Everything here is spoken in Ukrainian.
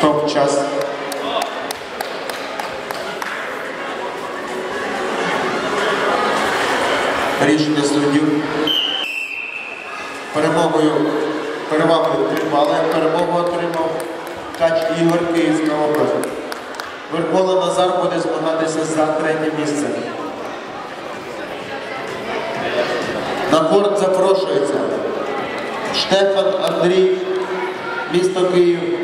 Стоп, час. Рішення суддів. Перемогою, перевагу тримали. Перемогу отримав Кач Ігор Київська область. Верхола Назар буде змагатися за третє місце. На корт запрошується Штефан Андрій, місто Київ,